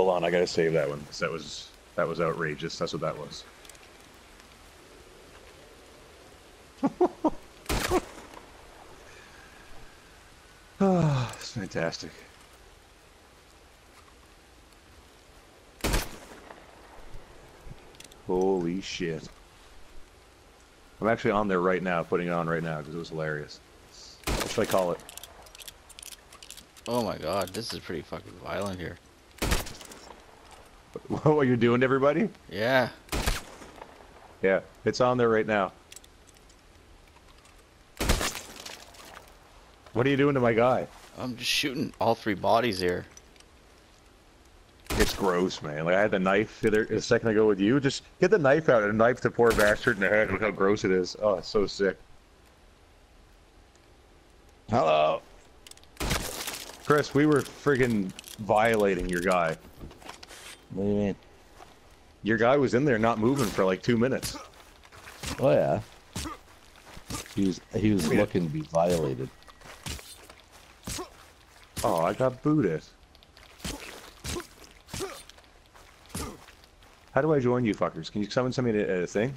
Hold on, I gotta save that one. 'cause That was that was outrageous. That's what that was. Ah, it's fantastic. Holy shit. I'm actually on there right now, putting it on right now because it was hilarious. What should I call it? Oh my god, this is pretty fucking violent here. what are you're doing to everybody? Yeah. Yeah, it's on there right now. What are you doing to my guy? I'm just shooting all three bodies here. It's gross, man. Like I had the knife the other- a second ago with you. Just get the knife out and knife the poor bastard in the head. Look how gross it is. Oh, it's so sick. Hello. Chris, we were friggin' violating your guy. What do you mean? Your guy was in there not moving for like two minutes. Oh yeah. He was he was looking to be violated. Oh, I got booted. How do I join you fuckers? Can you summon somebody to a thing?